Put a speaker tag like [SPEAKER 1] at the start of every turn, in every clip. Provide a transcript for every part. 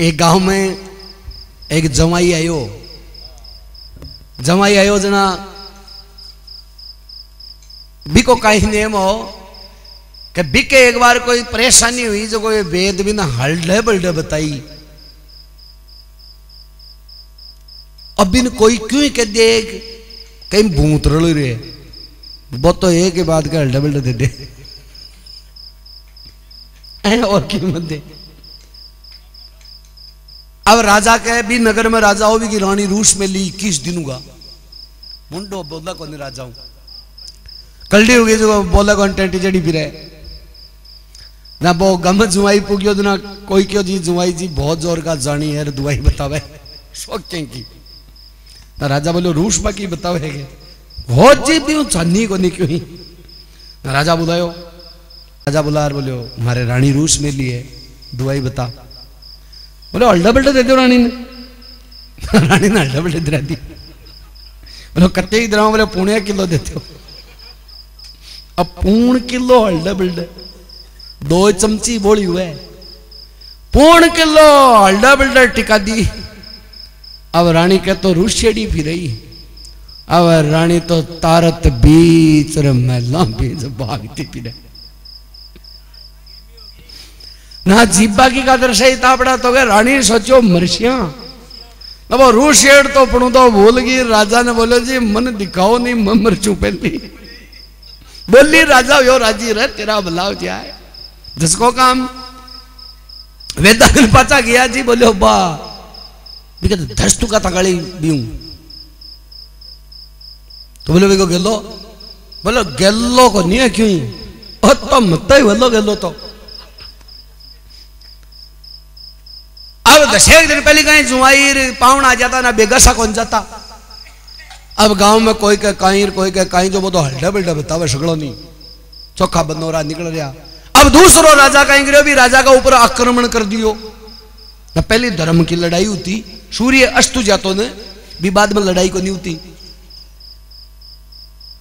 [SPEAKER 1] एक गाँव में एक जमाई आयो। जमाई आयो जना बिको कहीं नेम हो कि बिके एक बार कोई परेशानी हुई, जो कोई वेद बिना हल्डे बल्डे बताई। अब बिन कोई क्यों कह दे कहीं भूत रल रहे? वो तो एक के बाद का हल्डे बल्डे दे दे। और क्यों मत दे? अब राजा के भी नगर में राजा हो, भी की रानी रूस में ली, इक्कीस दिन हुआ। मुंडो बोला, कौन राजा हूँ? कल्डी हो गई जो बोला, कौन, टेंटी जड़ी फिर ना वो गम जुआई पुगियो ना कोई क्यों जी, जुआई जी, बहुत ज़ोर का जानी है दुआई बतावे। शौक की? ना राजा बोलो, रूस बाकी बतावे के हो जी भी चांदी को नहीं क्यों ना राजा बुलायो। राजा बुला बोलो हमारे रानी रूस में लिए दुआई बता। बोले अल्डा बल्डा दे दो रानी ने. रानी ने अल्डा बल्डा दिला दी। बोलो कत्ते ही दराव बोले पुणे किलो देते हो अब पूर्ण किलो अल्डा बल्डा दो चमची बोली हुए। पूर्ण किलो अल्डा बल्डा टिका दी। अब रानी के तो रूसेड़ी फिर रही। अब रानी तो तारत बीच महला बीच भागती फिर ना जीबा की का दर्शाई तापड़ा तो गए रानी सोचो मरसिया ना रू शेड़ तो पढ़ू तो भूल गई। राजा ने बोले जी, मन दिखाओ नहीं, मैं मर चू पहली। बोली, राजा, यो राज़ी रहे, तेरा भलाव जाए। जिसको काम वेदा पाचा गया जी, बोले, बा दस टुका तगाड़ी बीऊ तो बोले को गेलो। बोलो, गेलो को नहीं है क्यों? ओ तो मत ही बोलो, गेलो तो। अब दशेक दिन पहले कहीं जुआईर पाउन आ जाता ना बेगसा कौन जाता। अब गाँव में कोई के कहीं कोई के कहीं जो वो तो हल्डे बिल्डे बतावे सगड़ो नहीं। चौखा बनोरा निकल रहा। अब दूसरो राजा कहीं गिरो, भी राजा का ऊपर आक्रमण कर दियो। ना पहले धर्म की लड़ाई होती, सूर्य अस्त जातो ने, भी बाद में लड़ाई को नहीं होती।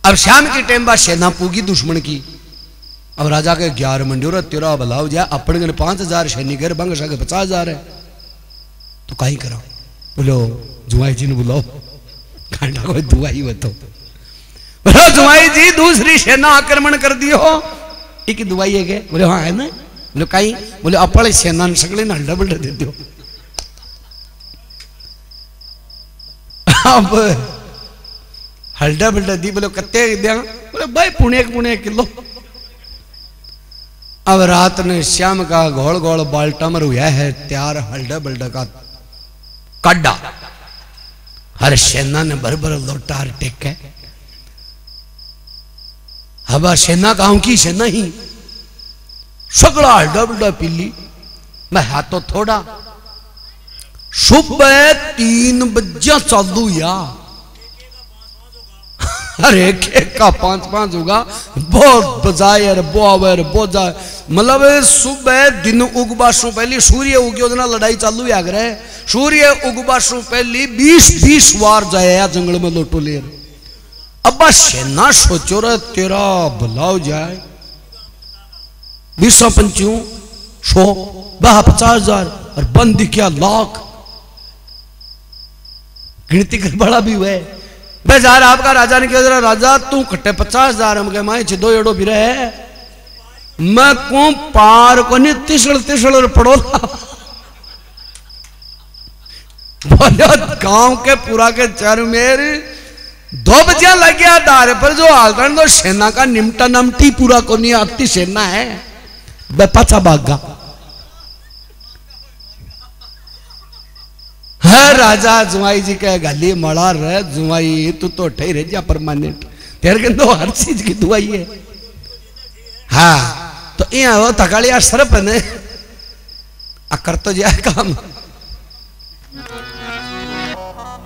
[SPEAKER 1] अब शाम के टाइम बाद सेना पूगी दुश्मन की। अब राजा के ग्यारह मंडोर तेरह भलाव जाए, अपने पाँच हज़ार सैनिक है बंग पचास हज़ार है। तो कहीं करो? बोलो जुआई जी ने बुलाओ कांटा कोई दुआई बतो बोलो जुआई जी दूसरी सेना आक्रमण कर दियो। एक दुआई है के बोले हाँ है ना? बोले कहीं बोले अपने सेना ने सगले ना डबल दे दो अब हल्डा बल्डा दी, बोले, कत्ते दिया? बोले, भाई, पुणे पुणे किलो। अब रात ने श्याम का घोल घोल बाल्टा मर हुआ है, त्यार हल्डा बल्डा का काडा हर सेना ने भर लोटार टेके हवा सेना गाँव की सेना ही सगड़ा हल्डा बुल्डा पीली मैं हाथों थोड़ा सुबह तीन बजे चालू या हर एक एक का पाँच पाँच होगा। बहुत बजाए और बो आवे बो जाए मतलब सुबह दिन उगबा सु पहली, सूर्य उग्यो लड़ाई चालू है अगर सूर्य उगबा सु पहली, बीस बीस बार जाया जंगल में लोटो ले अब्बा सेना सोचो रे, तेरा भलाव जाए। बीस पंचू, सौ, बाह पचास हज़ार, और बंद क्या लाख। गिनती कर बड़ा भी हुआ बेजार आपका राजा ने कहा राजा, तू कट्टे पचास हज़ार हम माए दो एड़ो भी रहे। मैं को पार को नहीं तिसड़ तिसड़ पड़ो गाँव के पूरा के चार मेर, दो बजे लग गया दार पर, जो हालतन तो सेना का निमटा नमटी पूरा को नहीं आती सेना है। बेपचा भागा है राजा जुआई जी कह, गाली मड़ा रहे जुआई तू तो ठही रह जा परमानेंट तेरे के तो हर चीज़ की दुआई है। हाँ तो यहाँ वो थकालिया सरप ने आ कर तो जाए काम।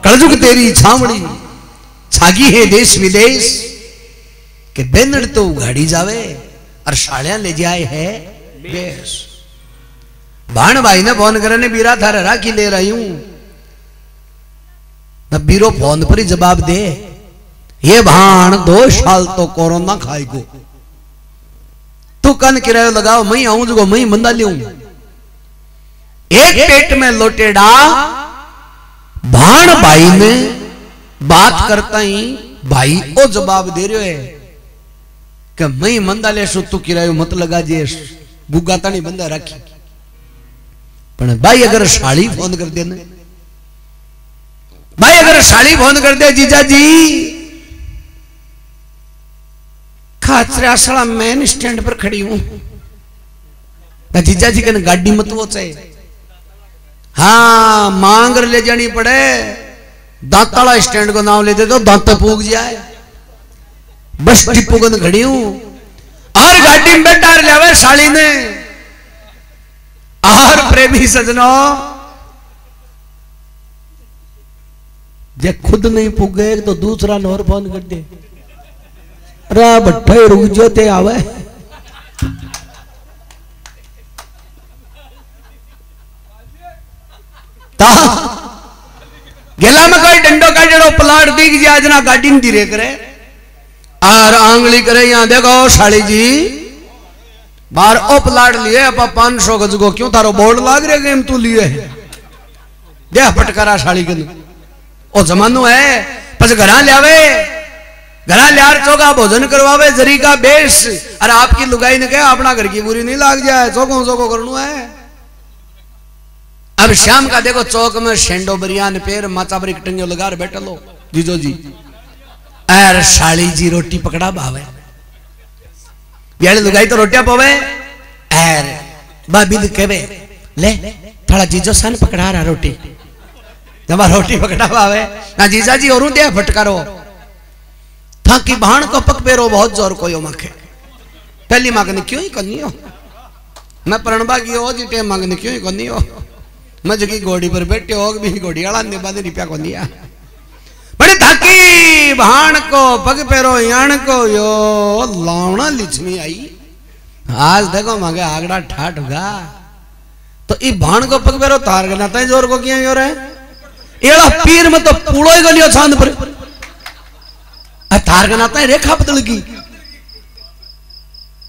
[SPEAKER 1] कलजुग तेरी छावड़ी छागी है देश विदेश, के बेनड़ तो गाड़ी जावे और साड़िया ले जाए है बेस भाण भाई ने फ़ोन करे बीरा थारे राखी ले रही हूँ। बीरो फ़ोन पर ही जवाब दे। ये भाण दो साल तो कोरोना खाएगो तू कन किरायो लगाओ मई आऊँ जो मई मंदा लियो एक पेट में लोटेड़ा, भाण भाई ने बात करता ही भाई ओ जवाब दे रहे है कि मैं मंदा ले तू किरायो मत लगा जे गुगा तानी बंदा राखी। पण भाई अगर साड़ी फ़ोन कर दे भाई, अगर साड़ी फ़ोन कर दे जीजा जी। खाचरा साला मैन स्टैंड पर खड़ी हूँ। जीजा जी कन गाड़ी मत वो चाहे हाँ मांग ले जानी पड़े। दांताला स्टैंड को नाम लेते तो दांत पूग जाए। बस टिप्पू खड़ी हूँ। और गाड़ी में बैठा लिया साली ने। और प्रेमी सजनो। जे खुद नहीं पुगे तो दूसरा नौर फ़ोन कर दे। रा भट्ठे रुक जो ते आवे। गेला में कोई डंडो का जड़ो प्लाट दिख जाए जना गाड़ी नहीं धीरे करे। और आंगली करे, यहाँ देखो साड़ी जी। बार ओ प्लाट लिए, आप पाँच सौ गज को क्यों थारो बोर्ड लाग रहे गेम तू लिए दे फटकारा साड़ी के ओ जमानो है, बस घरा लियावे। घरा लियार चौका भोजन करवावे जरी का बेस। और आपकी लुगाई ने कहा, अपना घर की बुरी नहीं लाग जाए चौको चौको करना है। अब शाम का देखो, चौक में शेंडो बरियान पेर माचा बरी टंगे लगा बैठे लो जीजो जी एर साड़ी जी, रोटी पकड़ा भावे। यार लुगाई तो रोटियाँ पवे। एर भाभी कहवे ले थोड़ा जीजो सन पकड़ा रहा रोटी। रोटी पकड़ा भावे ना जीजा जी और दे फटकारो था कि भाण को पक पेरो, बहुत ज़ोर कोयो माखे पहली मांगने क्यों ही करनी हो? मैं प्रणबा की हो जी टेम मांगने क्यों ही करनी हो? मैं जो घोड़ी पर बैठे हो, भी घोड़ी वाला ने बाद रिपया को दिया बड़ी थकी भाण को पग पेरो यान को यो लावना लिछमी आई। आज देखो मांगे आगड़ा ठाठ होगा तो ई भाण को पग पेरो, तार गना ज़ोर को किया यो रे एड़ा पीर में तो पूड़ो ही गलियो चाँद पर। तार गना तय रेखा बदल की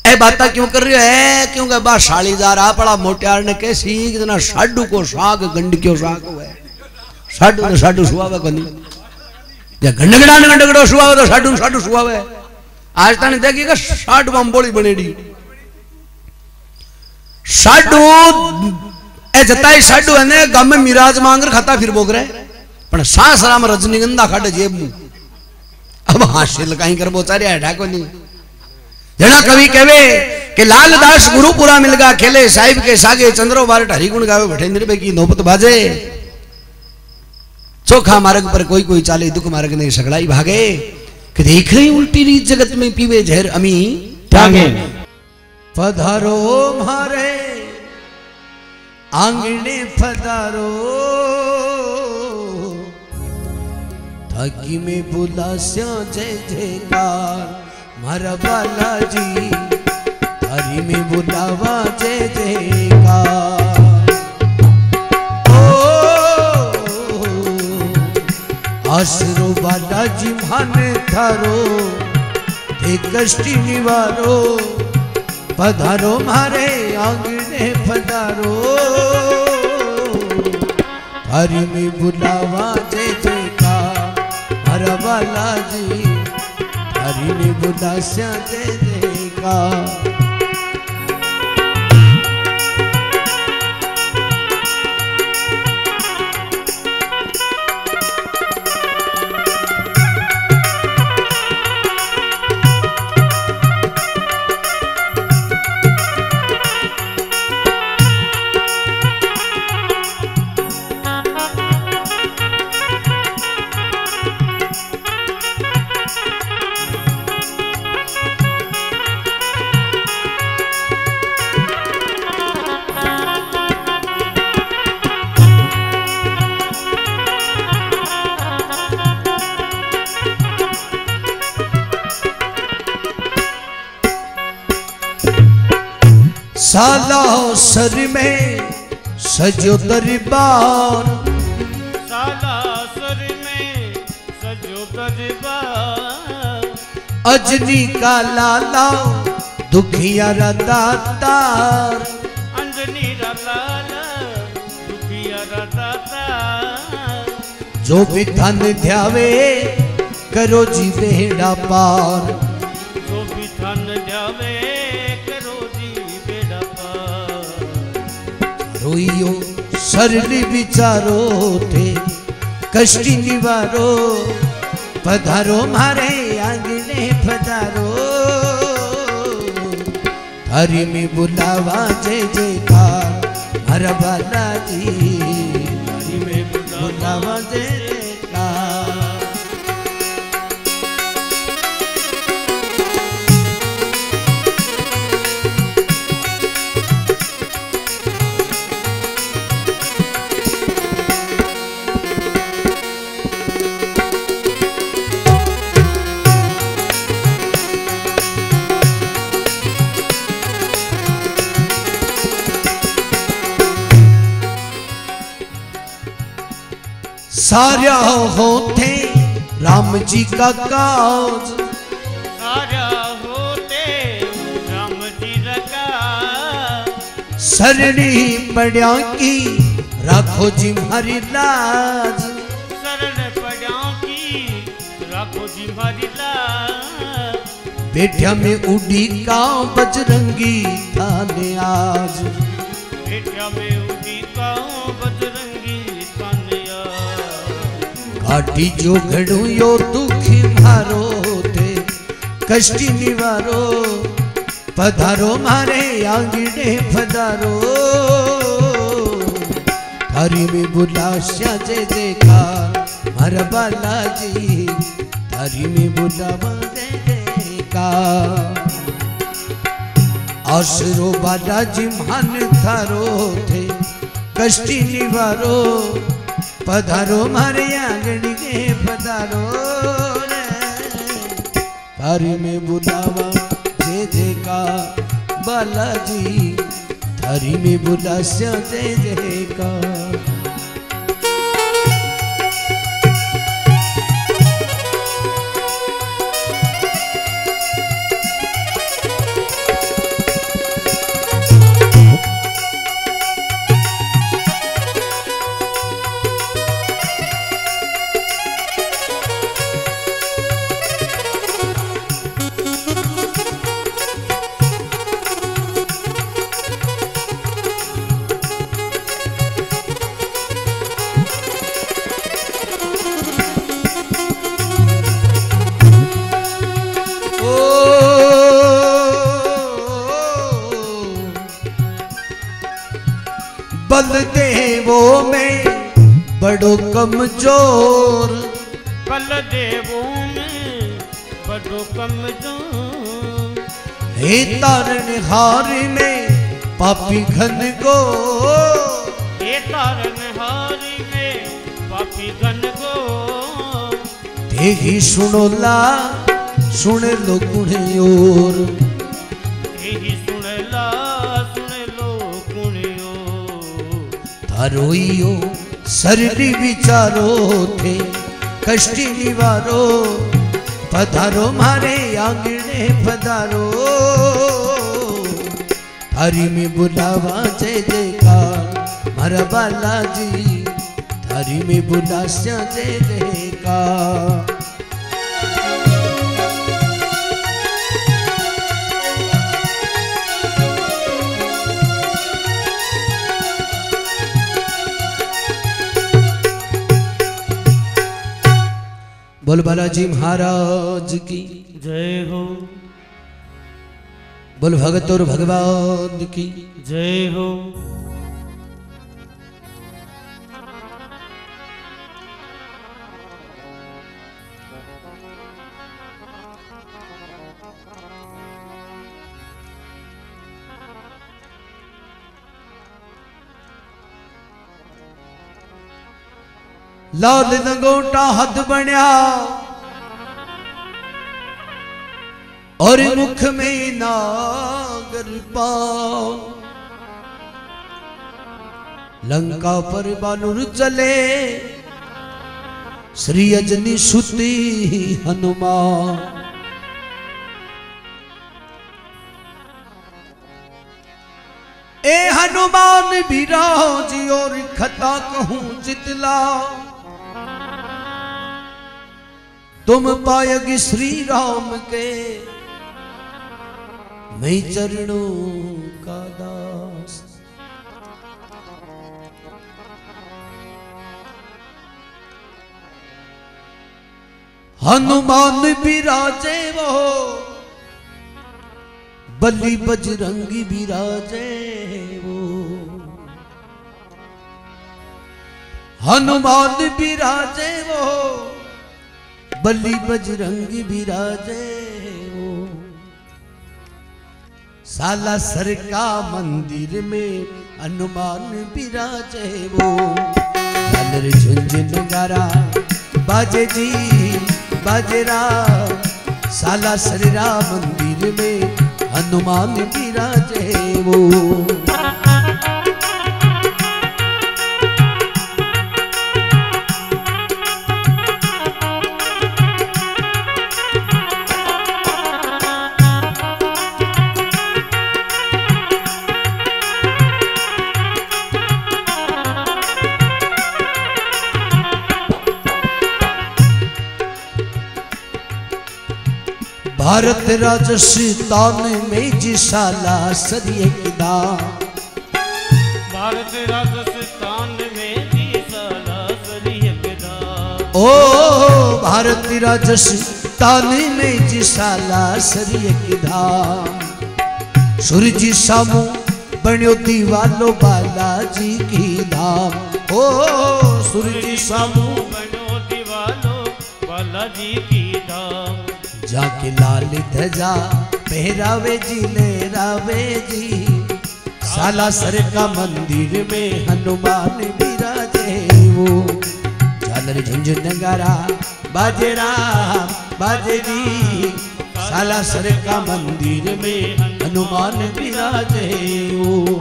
[SPEAKER 1] ए बाता क्यों कर रही है? क्योंकि बा साली जा रहा पड़ा, मोटियार ने के सीख देना, साडू को साग, गंड क्यों साग हुआ? साडू ने साडू सुआवे को नहीं। या गंडगड़ा ने गंडगड़ो सुआवे तो साडू साडू सुआवे आज तने देखिएगा साडू में बोली बनेड़ी। साडू ए जताई साडू है ने गाम में मिराज मांगर खाता फिर बोग रहे। पण सासराम रजनीगंधा खाटे जेब में। अब हासिल कहीं कर बोचारे है ढाको नहीं। जना कवि कहवे कि लालदास गुरुपुरा मिल गा खेले साहिब के सागे चंद्रो बारट हरिगुण गावे भटे निर्भय की नौबत बाजे। चोखा मार्ग पर कोई कोई चाले दुख मार्ग ने सगड़ाई भागे। कि देख रही उल्टी रीत जगत में पीवे जहर अमी
[SPEAKER 2] त्यागे
[SPEAKER 1] पधारो मारे। आंगणे पधारो थकी में बुला स्या जय जयकार, मारा बालाजी हरि में बुलावा जय जयकार। आसरो बालाजी माने थारो कष्टी निवारो, पधारो मारे पधारो। हरि में बुलावा जय हर बाला जी। हरि ने बुलास्या जय जयकार। साला सर में सजो दरबार।
[SPEAKER 2] साला सुर में सजो दरबार।
[SPEAKER 1] अजनी का लाला दुखिया दातार।
[SPEAKER 2] अंजनी लाला करदाता
[SPEAKER 1] जो भी धन ध्यावे करो जी बेड़ा पार।
[SPEAKER 2] पार
[SPEAKER 1] सरल विचारो थे, कष्ट निवारो, पधारो मारे, आंगने पधारो। हरि में बुलावा, जय जयकार, हर बालाजी।
[SPEAKER 2] हरि में बुलावा
[SPEAKER 1] सारा होते राम जी का काज। सरणी पड़ा की राखो जी हमारी लाज।
[SPEAKER 2] शरण पड़ाओ की राखो जी हमारी लाज।
[SPEAKER 1] बेटिया में उड़ी का बजरंगी थाने आज।
[SPEAKER 2] बेटिया में उड़ी काओ बजरंगी
[SPEAKER 1] घाटी जो घड़ू यो दुखी मारो थे कष्टी निवारो, पधारो मारे आंगणे पधारो। थारी में बुला श्या जय देखा हर बालाजी, थारी में बुला जय देखा। आसरो बालाजी मान थारो थे कष्टी पधारो मारे आंगणी के, पधारो थारी में बुलावा, जे जे का बालाजी। थारी में बुला श्या का बल देवो में बड़ो कमज़ोर।
[SPEAKER 2] कल देवों में बड़ो कमज़ोर।
[SPEAKER 1] हे तारण हार में पापी घन गो।
[SPEAKER 2] हे तारन हारी में पापी घन गो।
[SPEAKER 1] देही सुनोला सुन लो गुणयोर
[SPEAKER 2] यही
[SPEAKER 1] तारोइयो सरली विचारो थे, कष्टी निवारो, पधारो मारे, आंगणे पधारो। थारी में बुलावा जय जयकार, मारा बालाजी, थारी में बुलास्या जय जयकार। बोल बालाजी महाराज की।
[SPEAKER 2] जय हो।
[SPEAKER 1] बोल भगत और भगवान की।
[SPEAKER 2] जय हो।
[SPEAKER 1] लाल लंगोटा हद बनया। और मुख में नागर पाओ लंका पर बानुर चले। श्री अजनी सुती हनुमान ए हनु हनुमान विराज और खता कहूँ जितला। तुम पायग श्री राम के मैं चरणों का दास। हनुमान विराजे वो बलि बजरंगी विराजे वो। हनुमान विराजे वो बलि बजरंगी विराजे वो साला सर का मंदिर में हनुमान विराजे वो झालर झुंझुन नगारा, बाजे जी बाजेरा साला सरिरा मंदिर में हनुमान विराजे वो भारत राजस्थान में जिसाला सरिय किदा
[SPEAKER 2] भारत राजस्थान में जी साला सरिय पिता
[SPEAKER 1] ओ भारत राजस्थान में जिसाला सरिय किदा सूरज सामू बण्यो दीवालो बालाजी की धाम ओ सूरज सामू
[SPEAKER 2] बनो दीवालो बालाजी की
[SPEAKER 1] जाके लाल ध्वजा पहरावे जी, लहरावे जी। साला सर का मंदिर में हनुमान विराजे वो। झालर झुंझुन नगारा, बाजे राम, बाजे जी साला सर का मंदिर में हनुमान विराजे वो।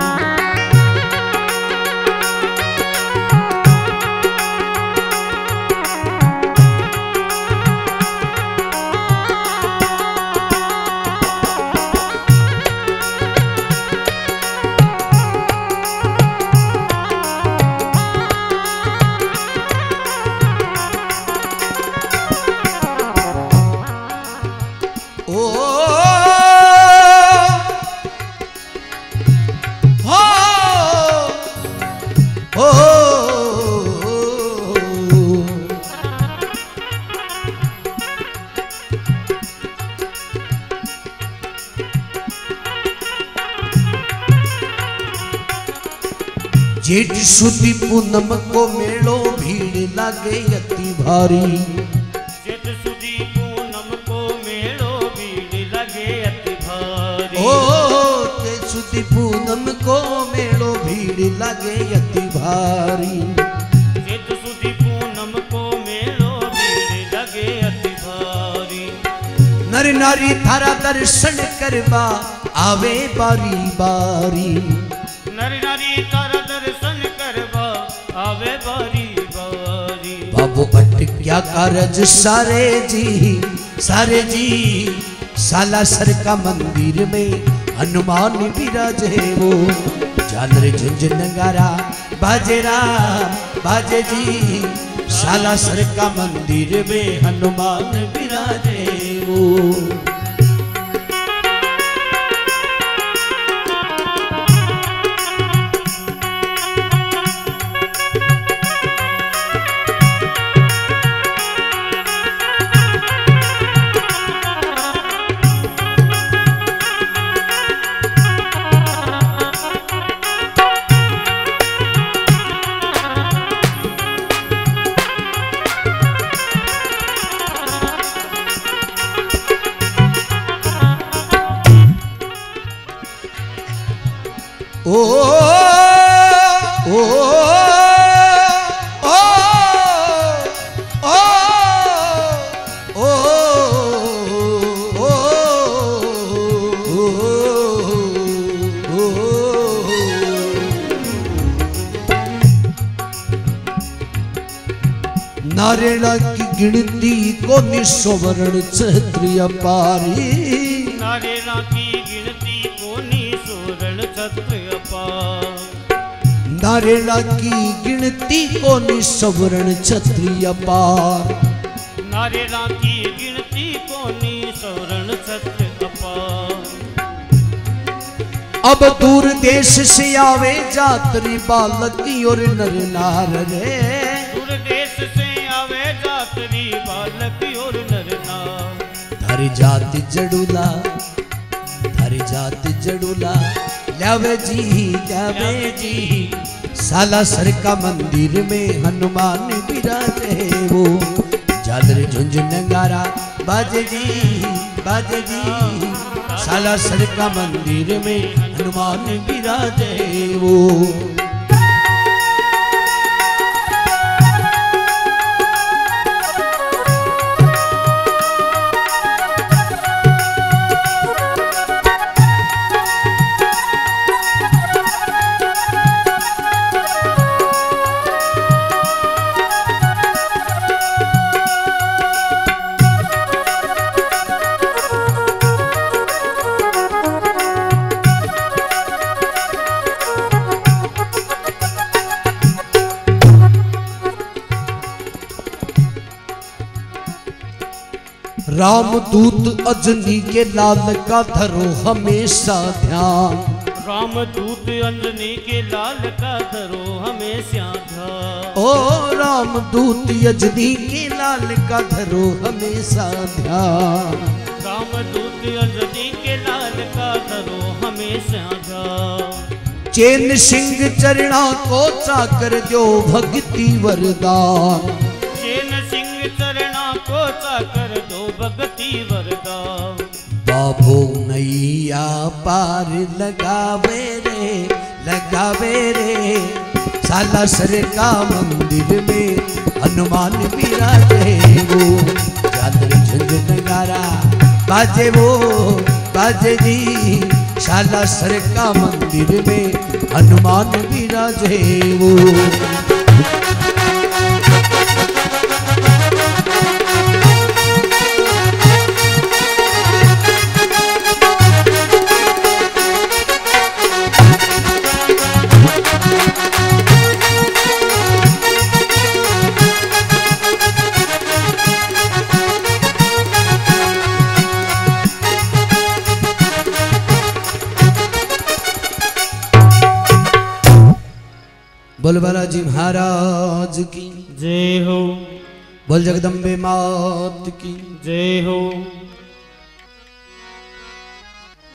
[SPEAKER 1] जेठ सुदी पूनम को मेलो भीड़ लागे अति भारी।
[SPEAKER 2] चित सुधी पूनम को मेलो भीड़ लगे अति भारी।
[SPEAKER 1] ओ ते सुदी पूनम को मेलो भीड़ लागे अति भारी।
[SPEAKER 2] चित सुधी पूनम को मेलो भीड़ लगे अति भारी।
[SPEAKER 1] नर नारी थारा दर्शन करवा आवे बारी बारी।
[SPEAKER 2] आवे बारी बारी।
[SPEAKER 1] बाबू भट्ट, क्या कारज? सारे जी सारे जी, साला सर का मंदिर में हनुमान विराजे वो। झालर झुंझुन नगारा बाजेरा बाजे जी, साला सर का मंदिर में हनुमान विराजे वो। को निस्वर्ण क्षत्रिय पारी।
[SPEAKER 2] नारेला की गिनती कोनी सोरण छत्र अपार
[SPEAKER 1] नारेला की गिनती को निसवरण क्षत्रिय पार।
[SPEAKER 2] नारेला की गिनती कोनी सवरण अपार
[SPEAKER 1] अब दूर देश से आवे जात्री बालक और नर नार रे धर जाति जड़ूला, धर जाति जड़ूला, ल्यावे जी ल्यावे जी। साला सर का मंदिर में हनुमान विराजे वो। झालर झुंझ नगारा, बाजे जी बाजे जी। साला सर का मंदिर में हनुमान विराजे वो। रामदूत अजनी के लाल का धरो हमेशा ध्यान।
[SPEAKER 2] राम दूत अंजनी के लाल का धरो हमेशा ध्यान।
[SPEAKER 1] ओ रामदूत अजनी के लाल का धरो हमेशा ध्यान।
[SPEAKER 2] राम दूत अंजनी के लाल का धरो हमेशा ध्यान।
[SPEAKER 1] चैन सिंह चरणा को चाकर दो भक्ति वरदान।
[SPEAKER 2] वरदान
[SPEAKER 1] नैया पार लगावे रे लगावे रे। साला सर का मंदिर में हनुमान विराजे वो। चादर झुंझ नगारा, बाजे वो, बाजे जी। साला सर का मंदिर में हनुमान विराजे वो। की।
[SPEAKER 2] जय हो।
[SPEAKER 1] बोल जगदम्बे मात की।
[SPEAKER 2] जय हो।